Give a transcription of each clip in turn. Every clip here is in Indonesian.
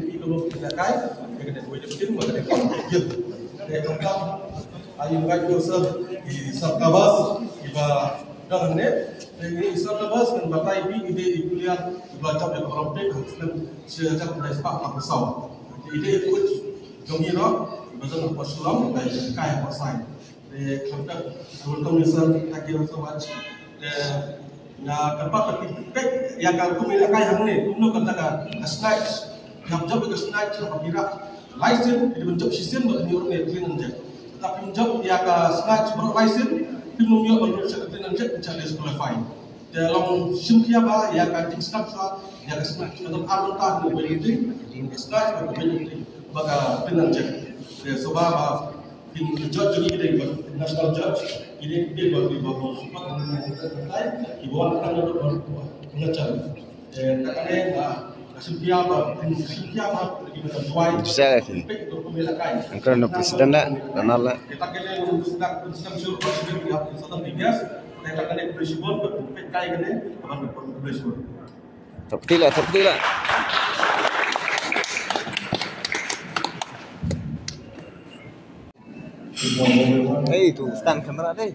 Jadi kalau kita nak kain, kita kena buat macam tu, kita kena buat macam tu. Dia akan kau, ayo kau kau sah, di sah kabas, iba dah ni. Dan ini sah kabas kan batai bi ide ikulia iba cap yang orang pek harusnya sejak pada sepak tak bersama. Jadi ide itu jom ini lah, iba jom kau sulam dan kain kau sah. Dan kita sulam kau misal kita kira sewaj. Nah, kerbau tapi pek yang kau kumilakai hamne, kumno kentaga, asnaik, have job because night of Iraq. Lysin, it will job she sin, but you may clean and jet. Tapi job yaka snatch bro lysin, pinum yo on your clean and jet, which are disqualified. The long shimkia ba, yaka ting snatch ba, yaka snatch, but judge, national judge, ini dia bagi bawa sempat mengenai ibu anak anak orang tua, pengacara. Eh, katanya, kita kita di Ankrano presidenta danala Tapila tapila Hey tu stand kamera deh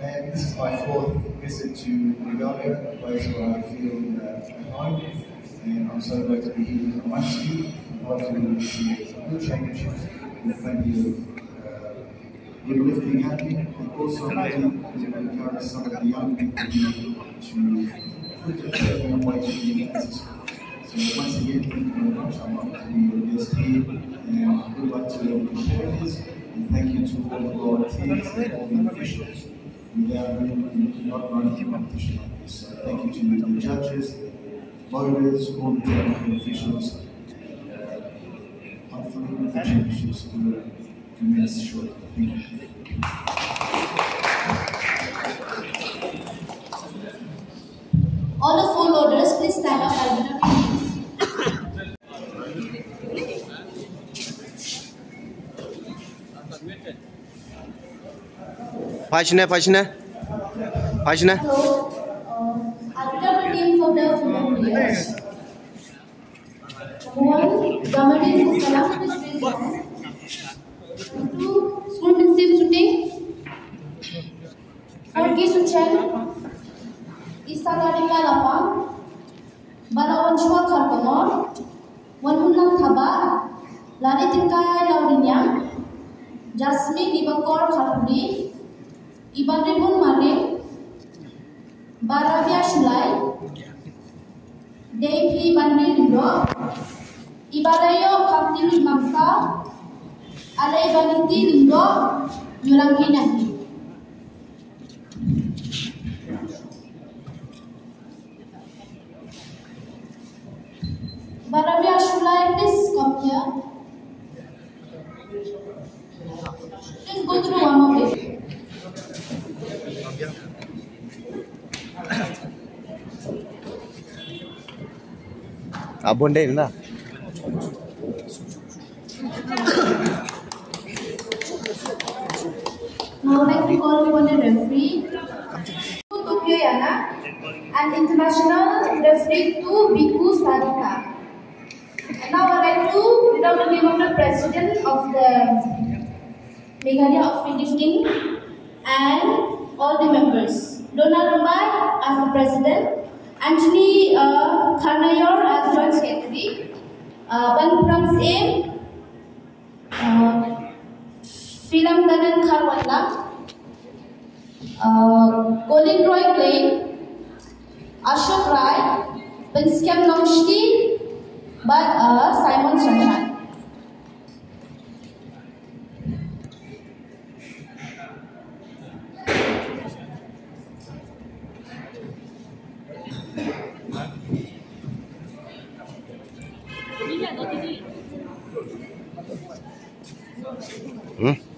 And this is my fourth visit to Mongolia, a place where I feel uh, at home. And I'm so glad to be here amongst I'd like to see some good change and plenty of uh, good lifting happening. And also, hopefully, to encourage some of the young people to put their own way to the so once again, thank you very much. I'm honored to be your guest here, and I would like to share this. And thank you to all the volunteers and all the officials we have been making up running competition like this. So thank you to the judges, voters, all the government officials. Uh, hopefully, the championships will commence shortly. Thank you. Fajna, Fajna. Fajna. So, uh, Abdullah came from the Fulham players. One, Gamadin is allowed to reason. Two, school principal shooting. Four, Ki Suchen. Isa Gadika Lapang. Balawanchua Karkomor. Wanunang Thabar. Lari Tinkaya Laurinyang. Jasmine Ibakor Kharpuri. Barabia Julai Deitri Bandri Rindo Ibadayo Kaptilu Mangsa Alai Baniti Rindo Nyulangi Baravia Shulai, please come here. അബുൻ്റെ ഇരുന്നാ Now let me call upon a referee to Tokyo Yana and international referee to Biku Sarika. And now I would like to read out the name of the president of the Meghalaya of Weightlifting and all the members. Dona Rumbai as the president, Anthony uh, Khanayor as बनभ्रंश ए फिलंगनन खरवल्ला Colin Roy plane Ashok Rai Winskem Nomsky by uh, Simon Sunshine. Thank you. Hmm?